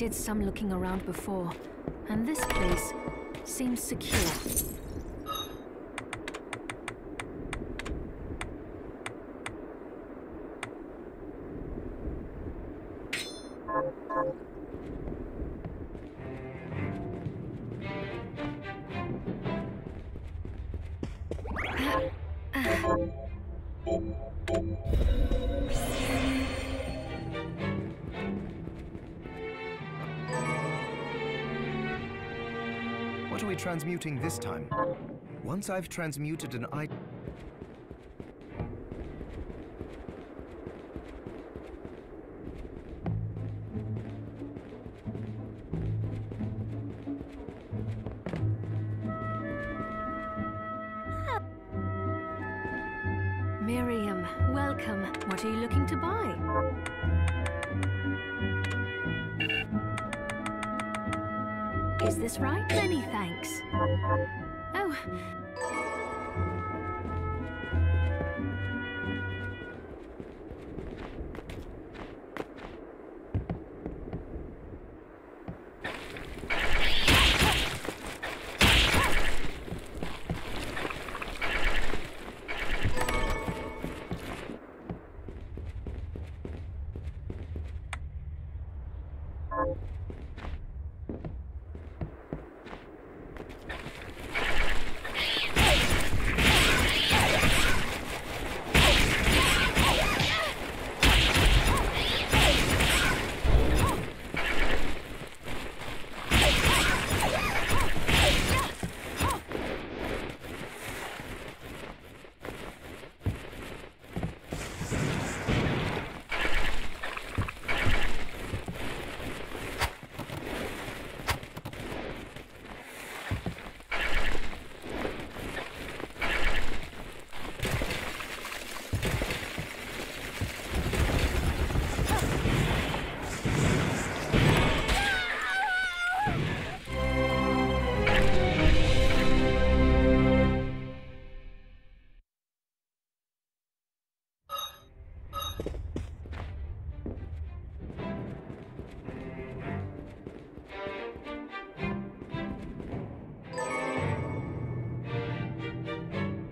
did some looking around before, and this place seems secure. Transmuting this time? Once I've transmuted an item...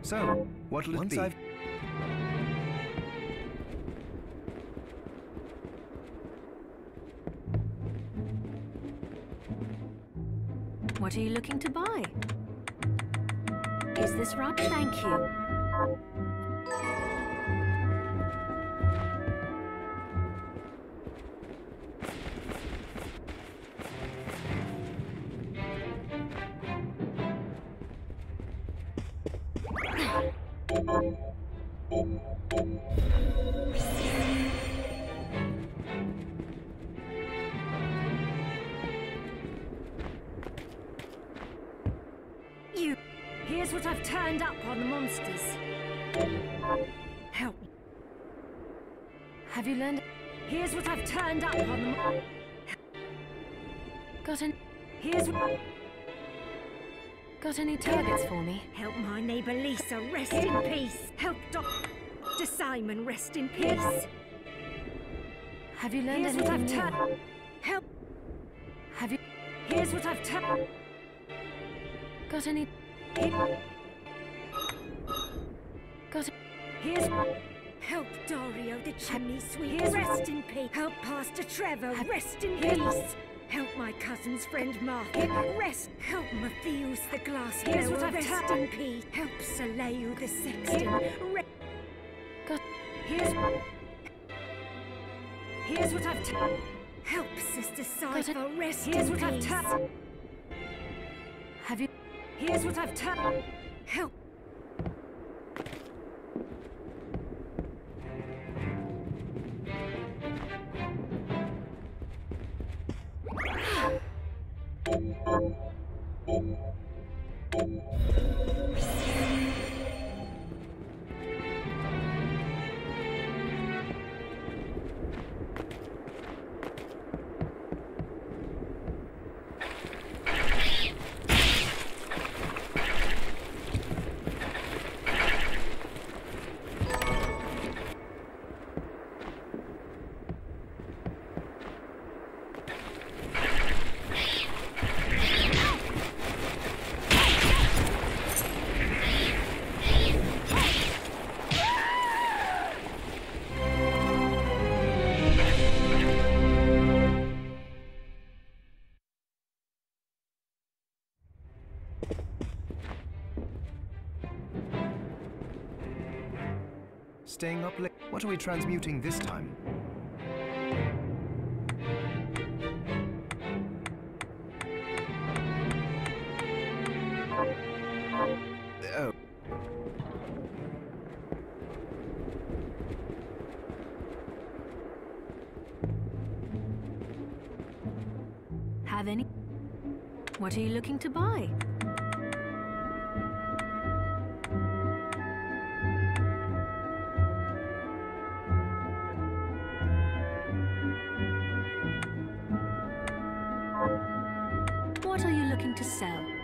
So, what'll it Once be? I've- what are you looking to buy? Is this right? Thank you. You. Have you learned? Here's what I've turned up on the. Got any... Here's Got any targets for me? help my neighbour Lisa rest in peace. Help Dr. Simon rest in peace. Have you learned Here's what anything I've new? done. Help. Have you Here's what I've turned... got any... Got... Here's help Dario the chimney sweep rest in peace. Help Pastor Trevor rest in peace. Help my cousin's friend Mark rest. Help Matthews the glass Here's what I've rest done. in peace. Help Salehu the sexton. Re- Got... Here's Here's what I've done. Help Sister Cypher rest Here's in what I've peace. done. Have you... Here's what I've done. Help. Staying up late. What are we transmuting this time? What are you looking to sell?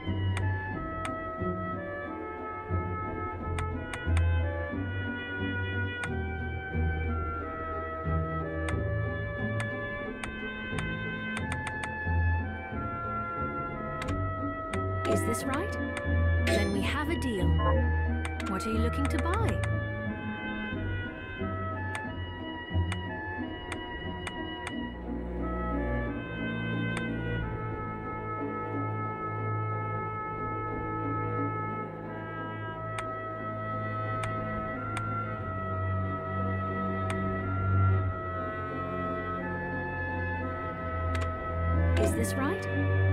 This right?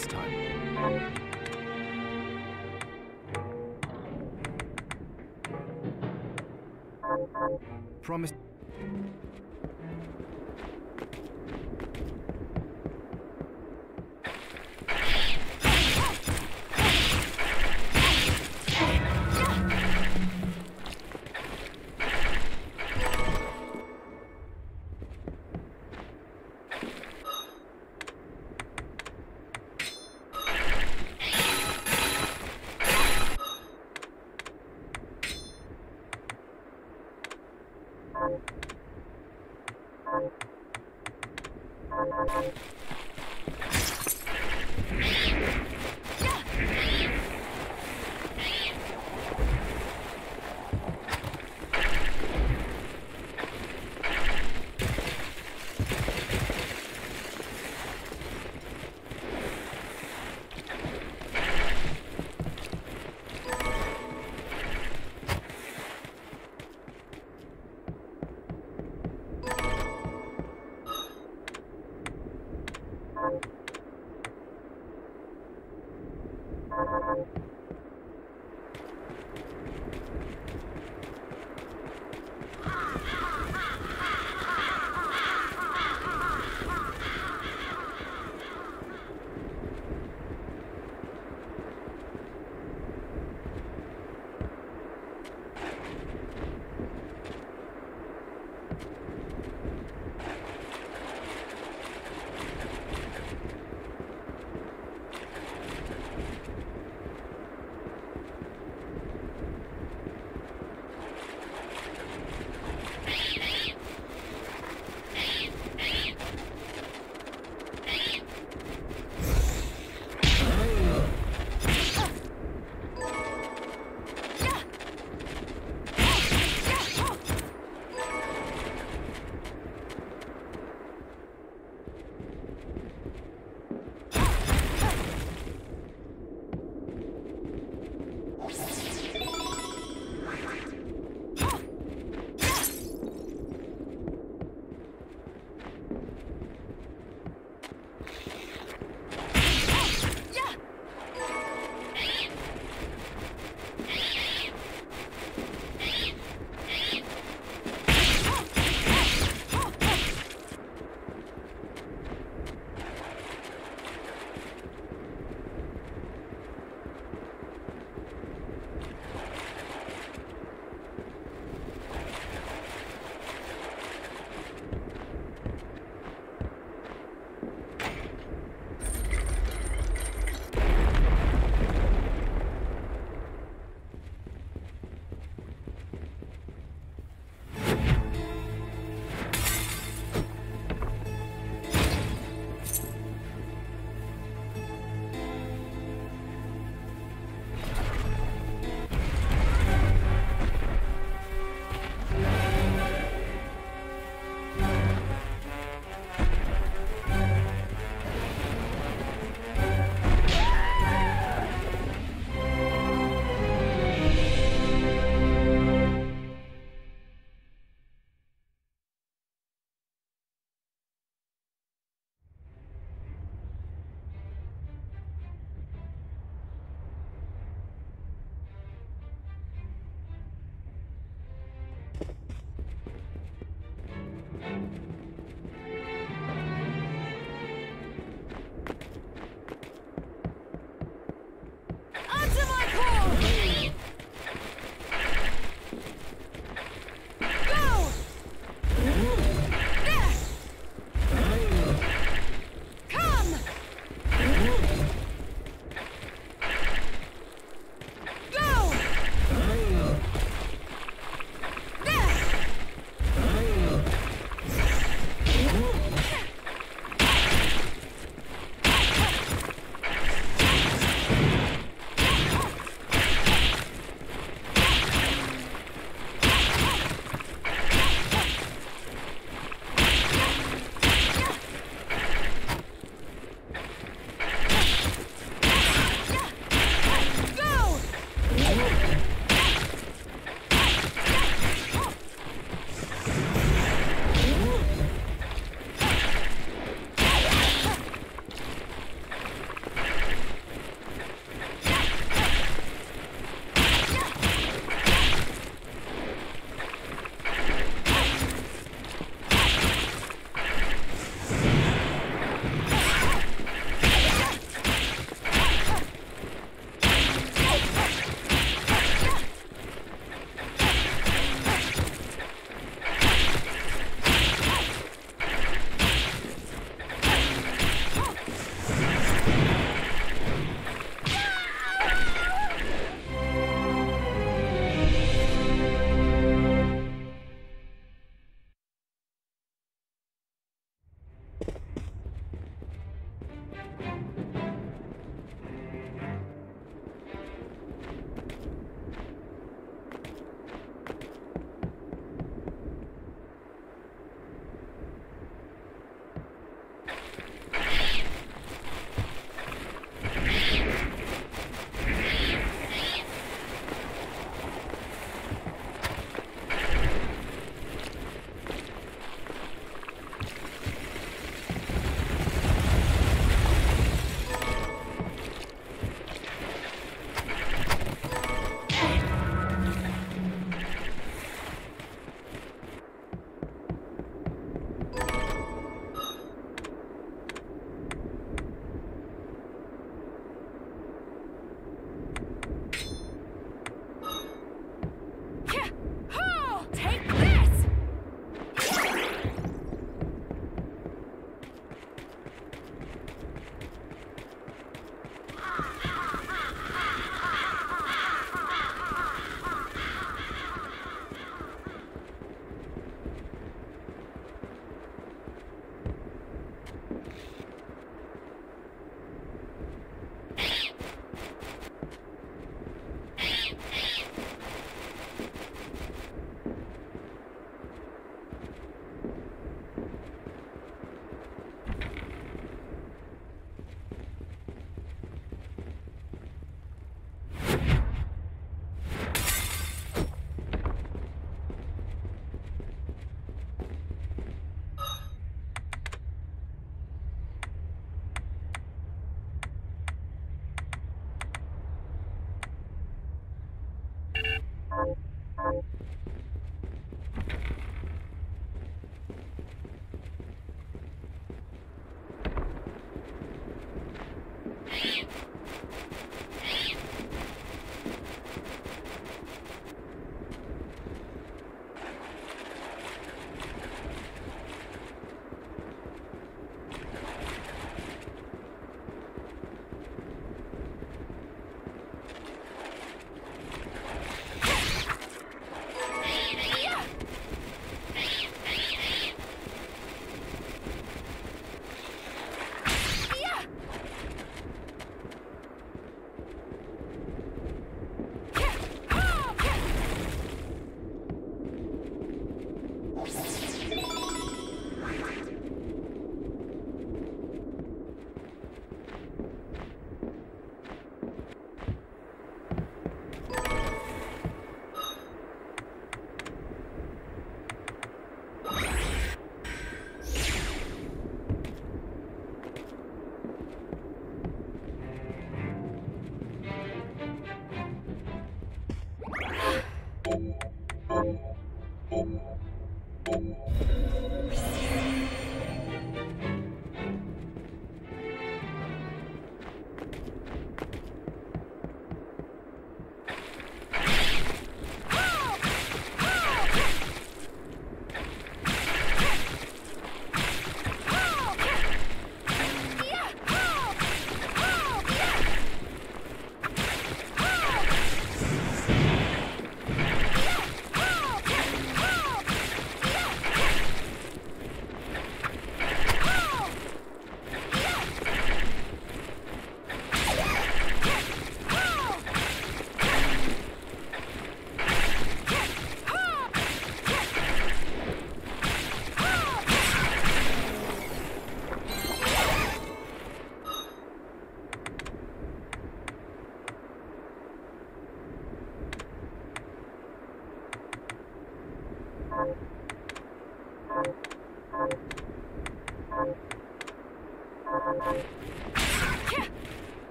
This time? Promise.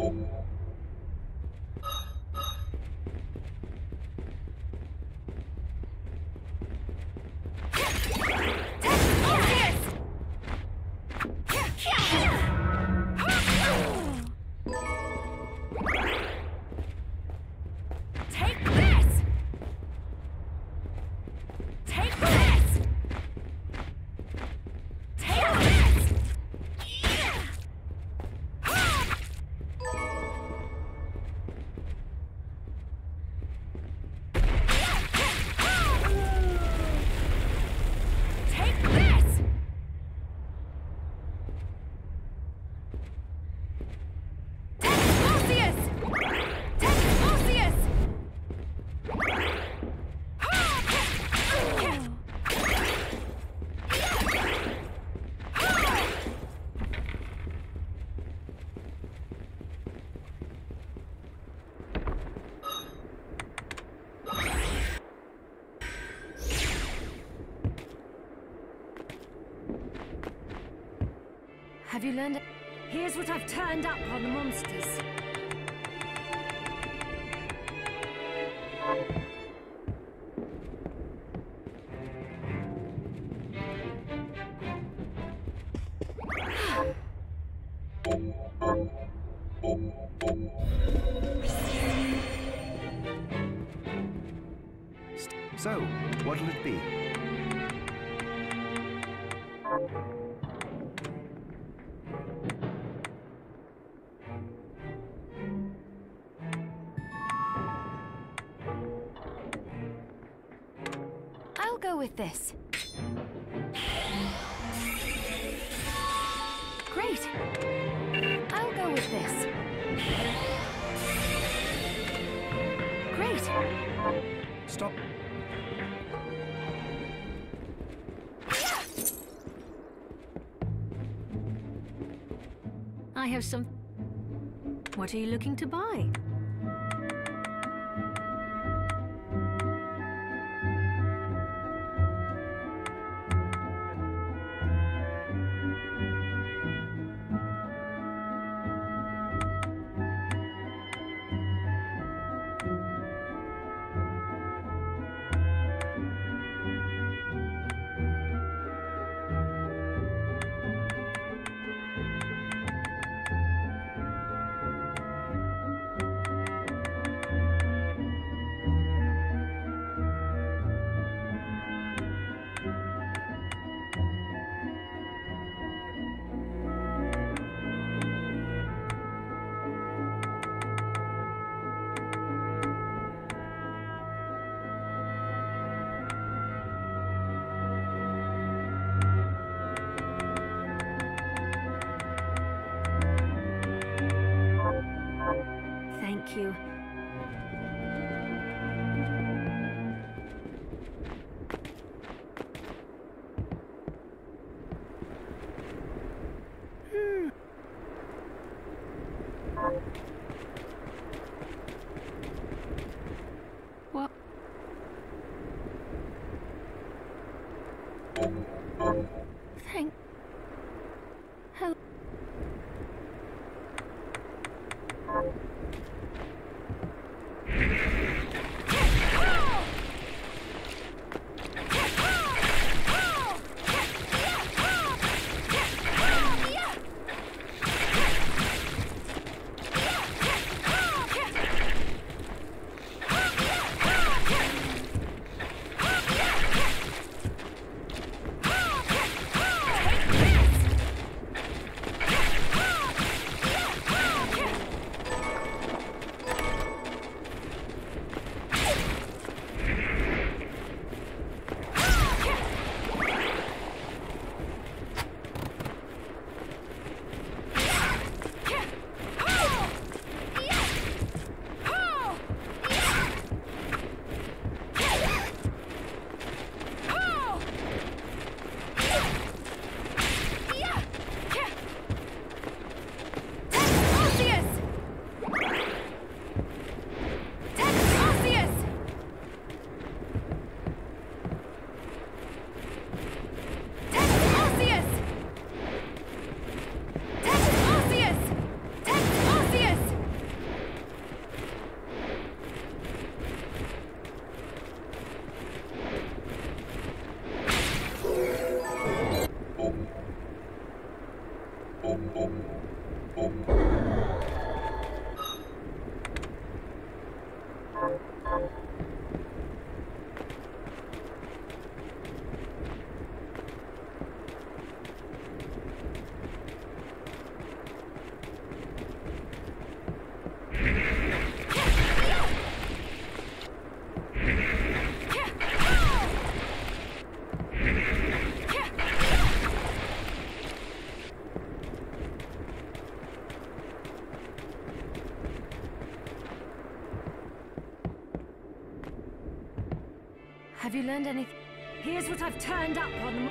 Lucius! Have you learned? Here's what I've turned up on the monsters. So, what'll it be? With this. Great. I'll go with this. Great. Stop. I have some. What are you looking to buy? Have you learned anything? Here's what I've turned up on the.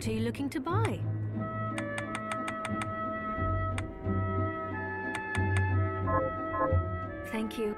What are you looking to buy? Thank you.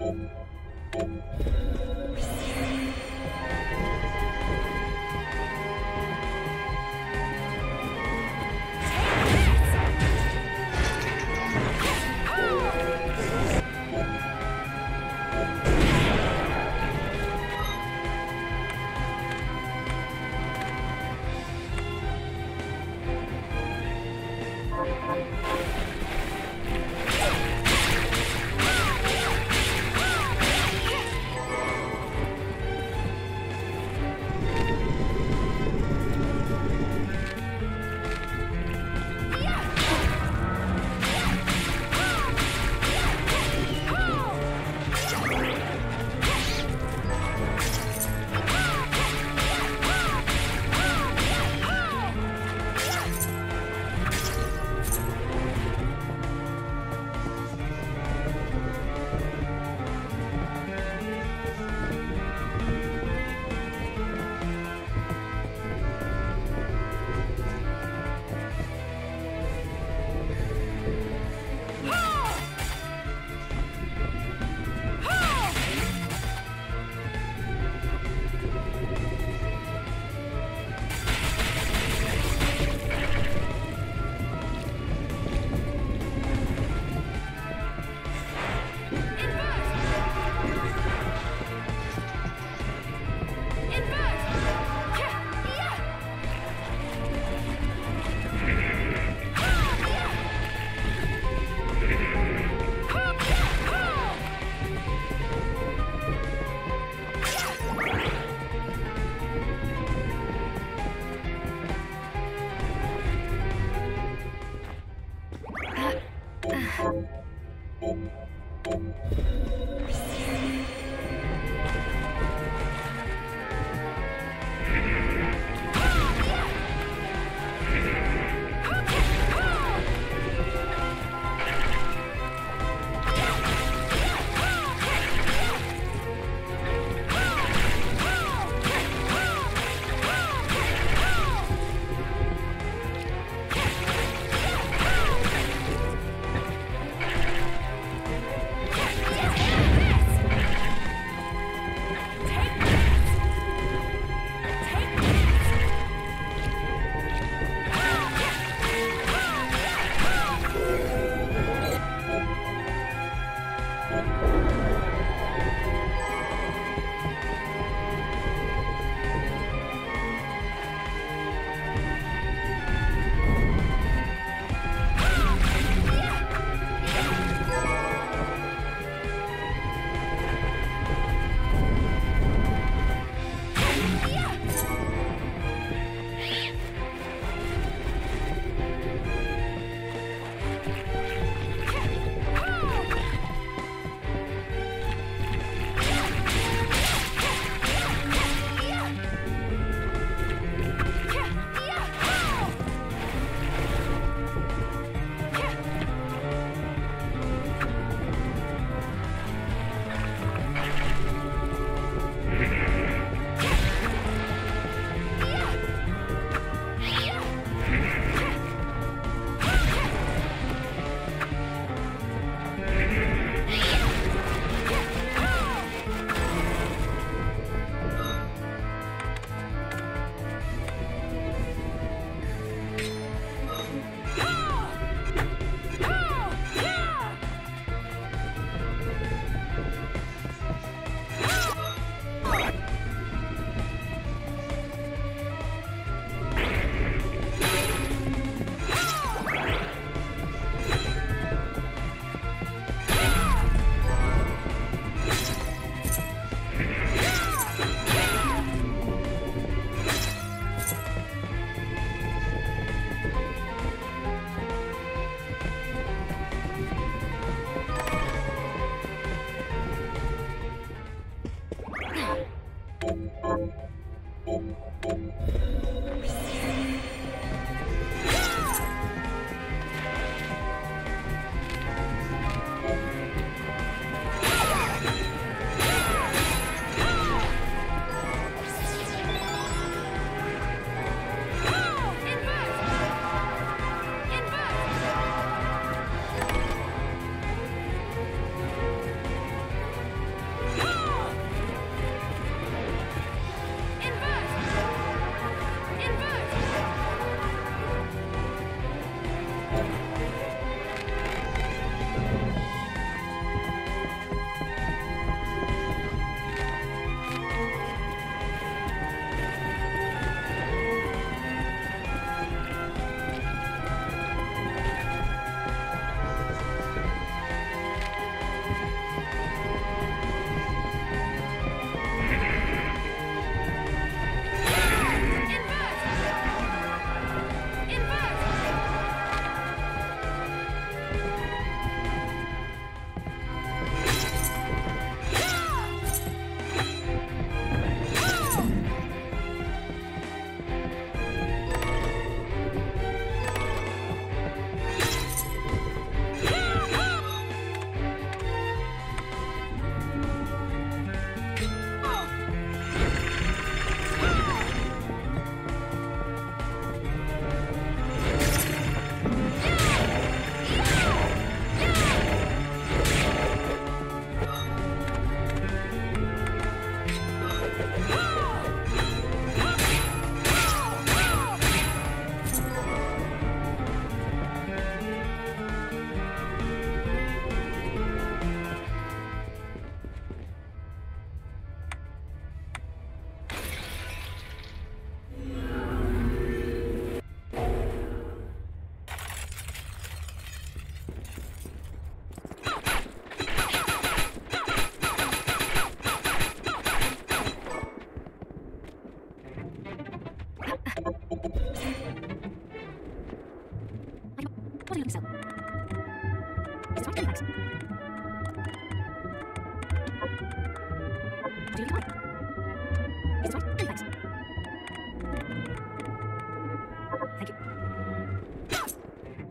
Thank you.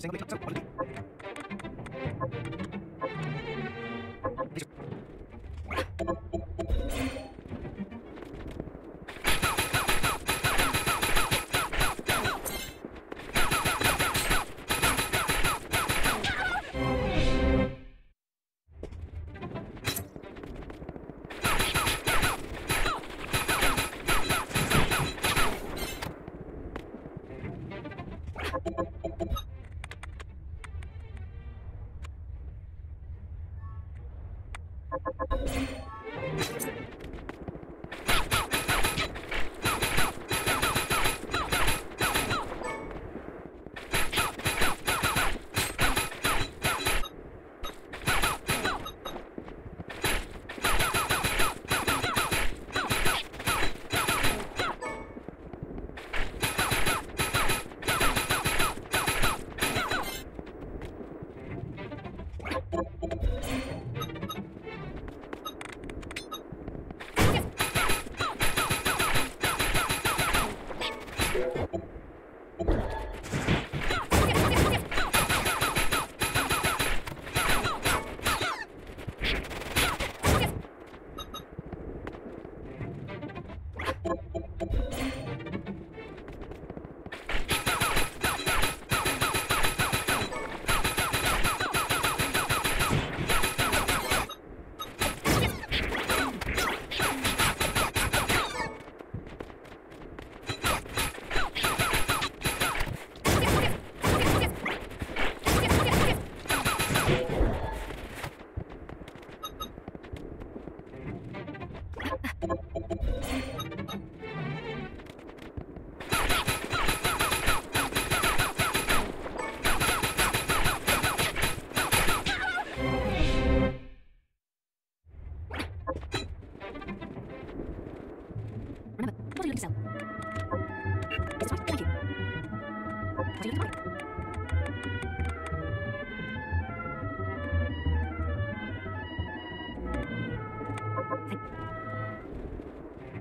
yang lebih.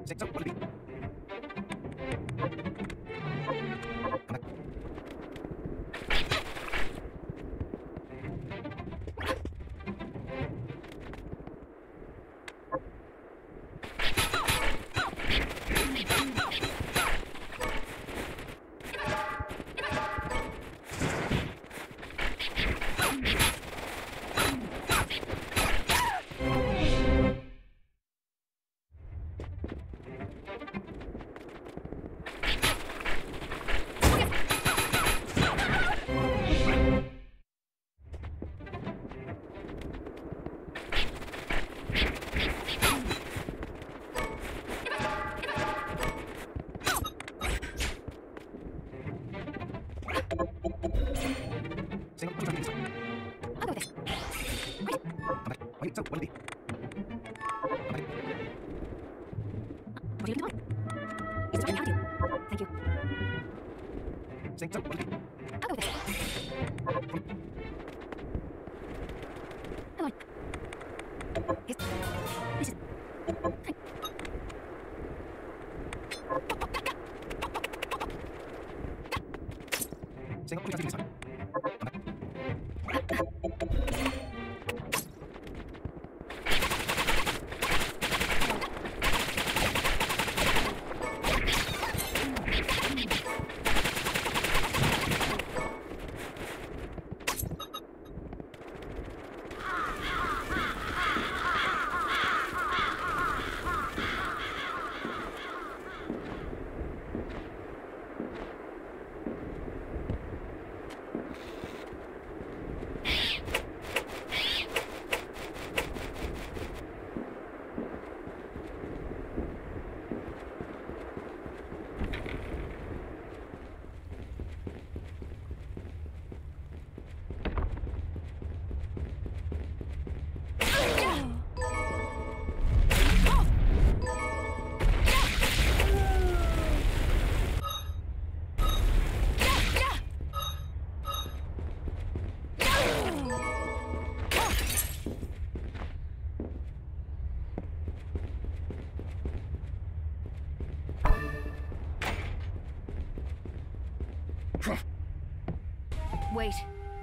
Six so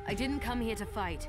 I didn't come here to fight.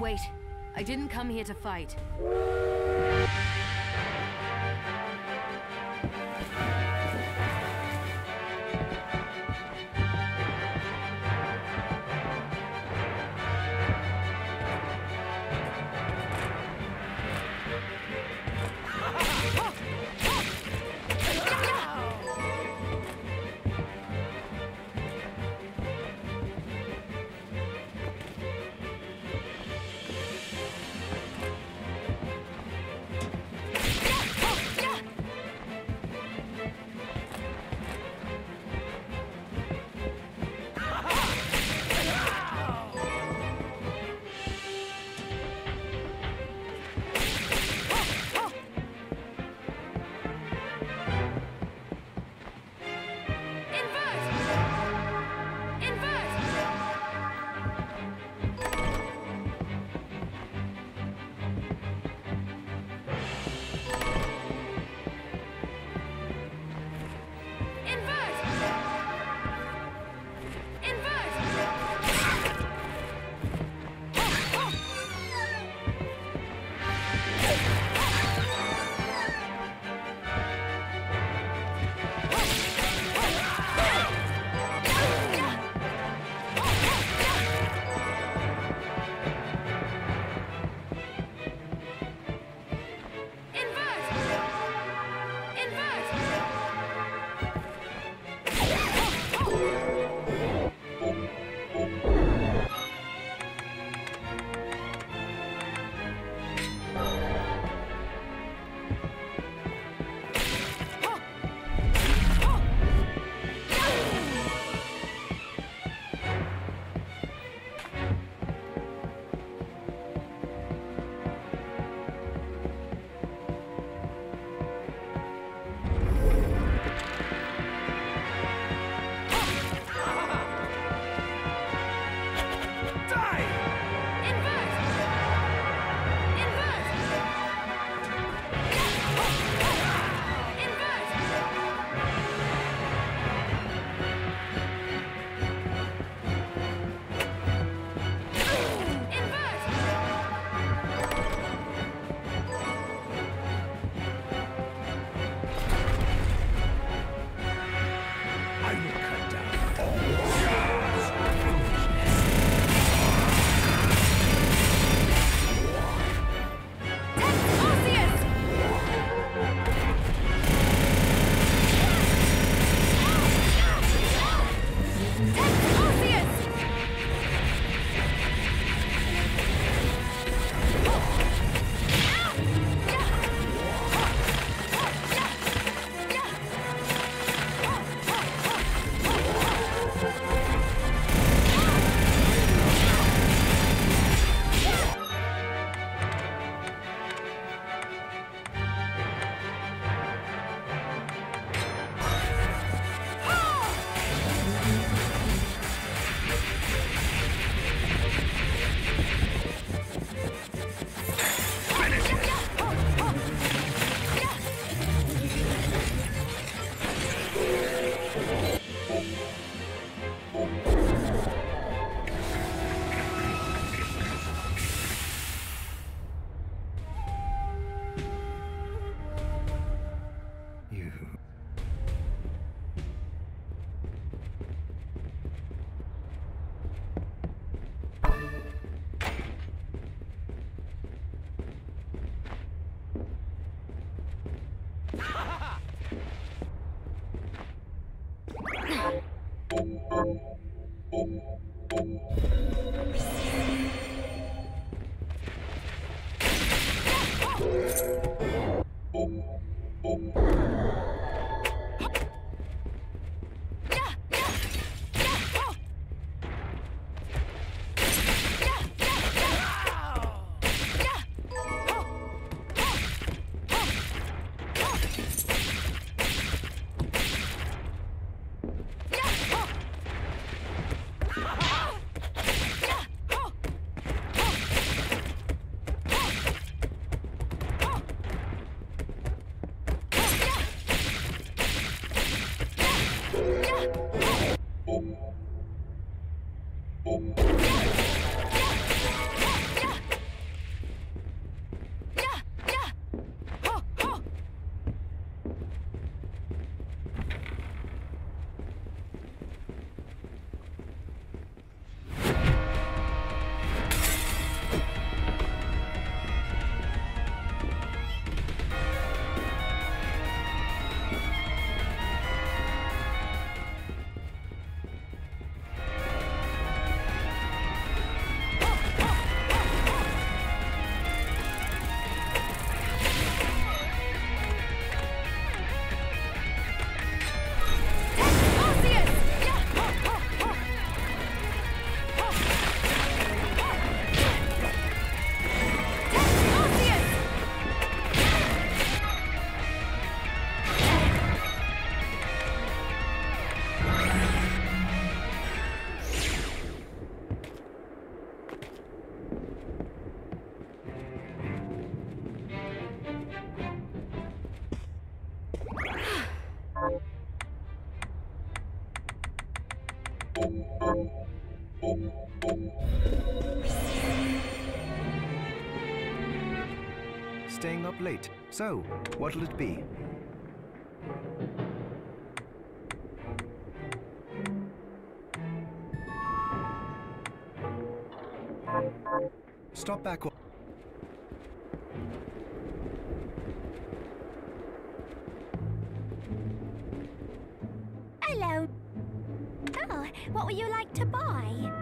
Wait, I didn't come here to fight. So, what'll it be? Stop back. Hello. Oh, what would you like to buy?